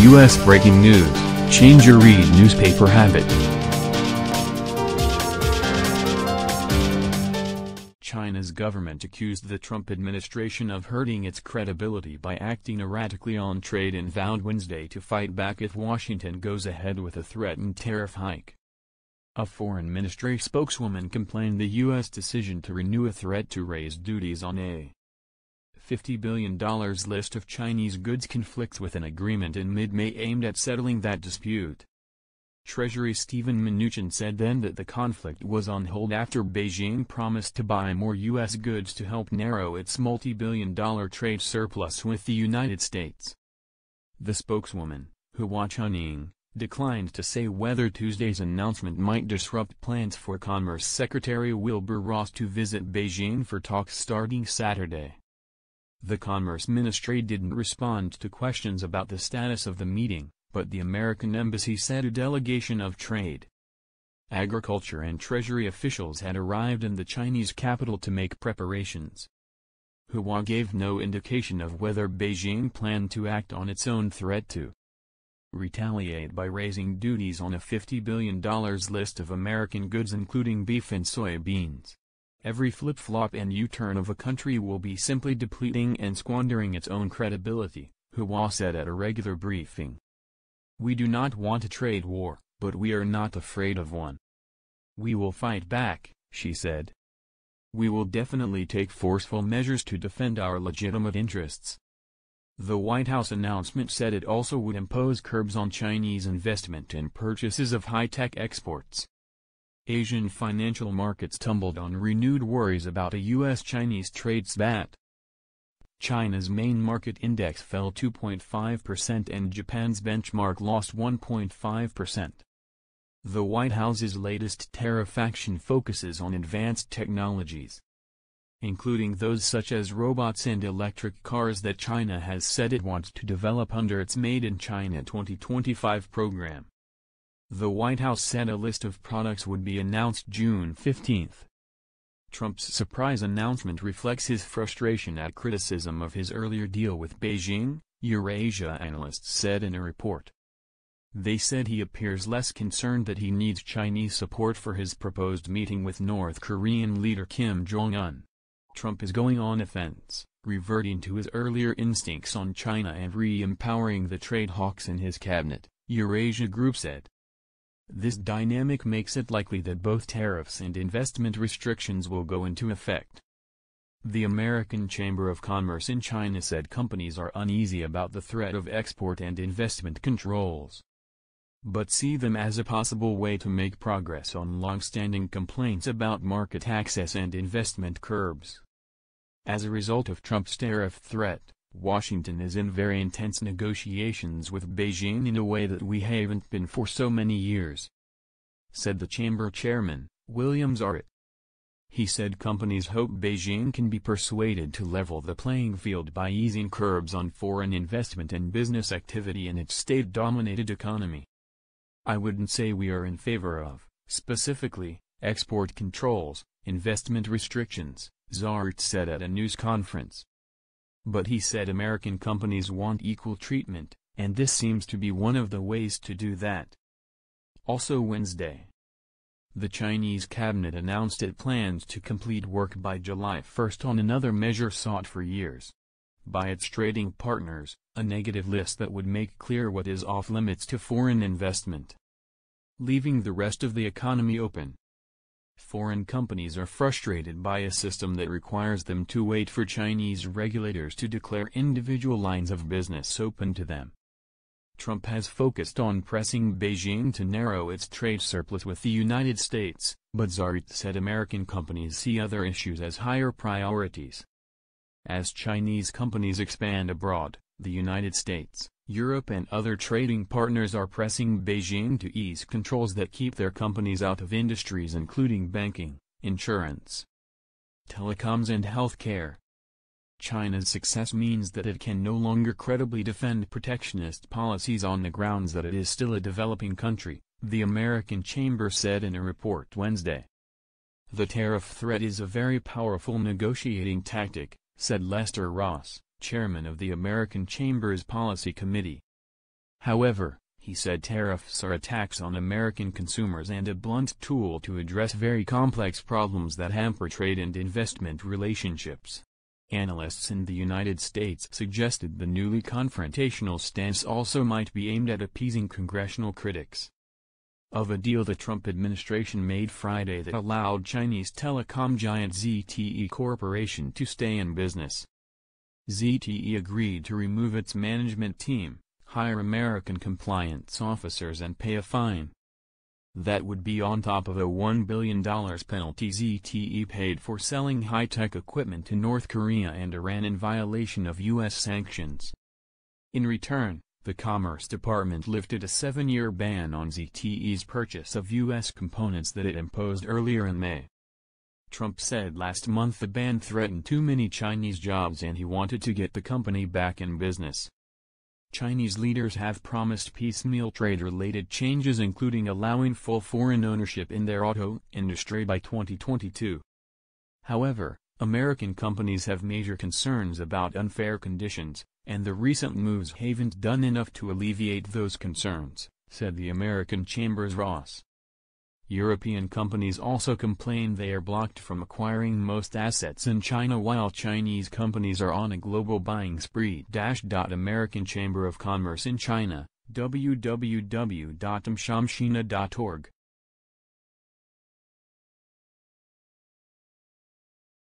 U.S. breaking news, change your read newspaper habit. China's government accused the Trump administration of hurting its credibility by acting erratically on trade and vowed Wednesday to fight back if Washington goes ahead with a threatened tariff hike. A foreign ministry spokeswoman complained the U.S. decision to renew a threat to raise duties on a $50 billion list of Chinese goods conflicts with an agreement in mid-May aimed at settling that dispute. Treasury Steven Mnuchin said then that the conflict was on hold after Beijing promised to buy more U.S. goods to help narrow its multi-billion dollar trade surplus with the United States. The spokeswoman, Hua Chunying, declined to say whether Tuesday's announcement might disrupt plans for Commerce Secretary Wilbur Ross to visit Beijing for talks starting Saturday. The Commerce Ministry didn't respond to questions about the status of the meeting, but the American embassy said a delegation of trade, agriculture and treasury officials had arrived in the Chinese capital to make preparations. Hua gave no indication of whether Beijing planned to act on its own threat to retaliate by raising duties on a $50 billion list of American goods including beef and soybeans. Every flip-flop and U-turn of a country will be simply depleting and squandering its own credibility, Hua said at a regular briefing. We do not want a trade war, but we are not afraid of one. We will fight back, she said. We will definitely take forceful measures to defend our legitimate interests. The White House announcement said it also would impose curbs on Chinese investment and purchases of high-tech exports. Asian financial markets tumbled on renewed worries about a U.S.-Chinese trade spat. China's main market index fell 2.5% and Japan's benchmark lost 1.5%. The White House's latest tariff action focuses on advanced technologies, including those such as robots and electric cars that China has said it wants to develop under its Made in China 2025 program. The White House said a list of products would be announced June 15. Trump's surprise announcement reflects his frustration at criticism of his earlier deal with Beijing, Eurasia analysts said in a report. They said he appears less concerned that he needs Chinese support for his proposed meeting with North Korean leader Kim Jong-un. Trump is going on offense, reverting to his earlier instincts on China and re-empowering the trade hawks in his cabinet, Eurasia Group said. This dynamic makes it likely that both tariffs and investment restrictions will go into effect. The American Chamber of Commerce in China said companies are uneasy about the threat of export and investment controls, but see them as a possible way to make progress on long-standing complaints about market access and investment curbs. As a result of Trump's tariff threat, Washington is in very intense negotiations with Beijing in a way that we haven't been for so many years. Said the chamber chairman, William Zarit. He said companies hope Beijing can be persuaded to level the playing field by easing curbs on foreign investment and business activity in its state-dominated economy. I wouldn't say we are in favor of, specifically, export controls, investment restrictions, Zarit said at a news conference. But he said American companies want equal treatment, and this seems to be one of the ways to do that. Also Wednesday, the Chinese cabinet announced it plans to complete work by July 1 on another measure sought for years by its trading partners, a negative list that would make clear what is off-limits to foreign investment, leaving the rest of the economy open. Foreign companies are frustrated by a system that requires them to wait for Chinese regulators to declare individual lines of business open to them. Trump has focused on pressing Beijing to narrow its trade surplus with the United States, but Zarit said American companies see other issues as higher priorities. As Chinese companies expand abroad, the United States, Europe and other trading partners are pressing Beijing to ease controls that keep their companies out of industries including banking, insurance, telecoms and healthcare. China's success means that it can no longer credibly defend protectionist policies on the grounds that it is still a developing country, the American Chamber said in a report Wednesday. The tariff threat is a very powerful negotiating tactic, said Lester Ross, chairman of the American Chamber's Policy Committee. However, he said tariffs are attacks on American consumers and a blunt tool to address very complex problems that hamper trade and investment relationships. Analysts in the United States suggested the newly confrontational stance also might be aimed at appeasing congressional critics. Of a deal the Trump administration made Friday that allowed Chinese telecom giant ZTE Corporation to stay in business. ZTE agreed to remove its management team, hire American compliance officers and pay a fine. That would be on top of a $1 billion penalty ZTE paid for selling high-tech equipment to North Korea and Iran in violation of U.S. sanctions. In return, the Commerce Department lifted a seven-year ban on ZTE's purchase of U.S. components that it imposed earlier in May. Trump said last month the ban threatened too many Chinese jobs and he wanted to get the company back in business. Chinese leaders have promised piecemeal trade-related changes including allowing full foreign ownership in their auto industry by 2022. However, American companies have major concerns about unfair conditions, and the recent moves haven't done enough to alleviate those concerns, said the American Chamber's Ross. European companies also complain they are blocked from acquiring most assets in China while Chinese companies are on a global buying spree. American Chamber of Commerce in China, www.amchamchina.org